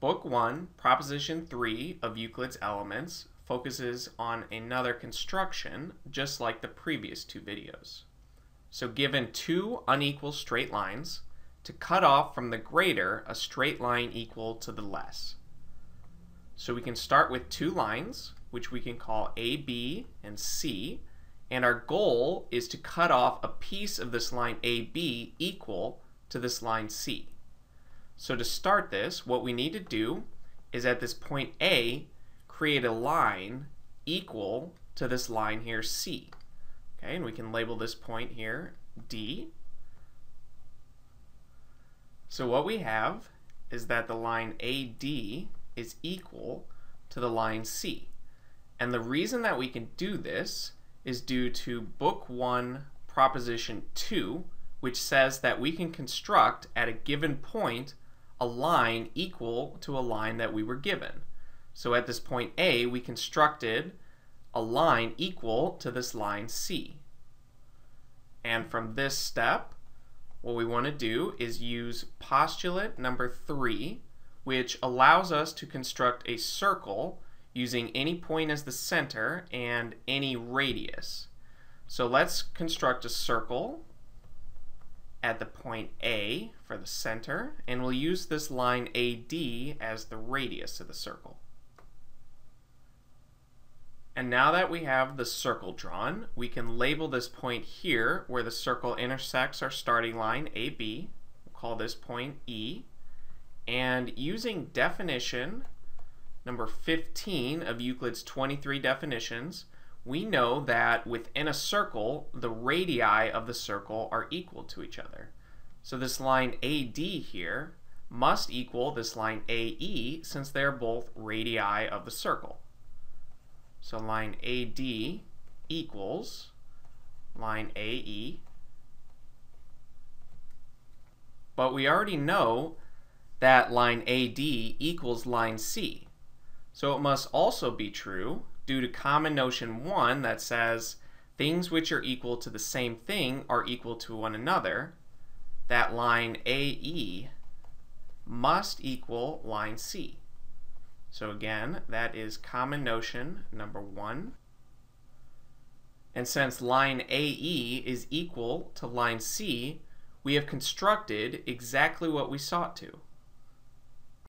Book 1, Proposition 3 of Euclid's Elements focuses on another construction just like the previous two videos. So given two unequal straight lines, to cut off from the greater a straight line equal to the less. So we can start with two lines, which we can call AB and C, and our goal is to cut off a piece of this line AB equal to this line C. So to start this, what we need to do is at this point A, create a line equal to this line here, C. Okay, and we can label this point here D. So what we have is that the line AD is equal to the line C. And the reason that we can do this is due to Book 1, Proposition 2, which says that we can construct at a given point a line equal to a line that we were given. So at this point A, we constructed a line equal to this line C. And from this step, what we want to do is use postulate number three, which allows us to construct a circle using any point as the center and any radius. So let's construct a circle at the point A for the center, and we'll use this line AD as the radius of the circle. And now that we have the circle drawn, we can label this point here where the circle intersects our starting line AB. We'll call this point E. And using definition number 15 of Euclid's 23 definitions, we know that within a circle, the radii of the circle are equal to each other. So this line AD here must equal this line AE since they're both radii of the circle. So line AD equals line AE. But we already know that line AD equals line C. So it must also be true due to common notion 1 that says things which are equal to the same thing are equal to one another, that line AE must equal line C. So again, that is common notion number 1. And since line AE is equal to line C, we have constructed exactly what we sought to.